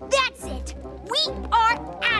That's it. We are out.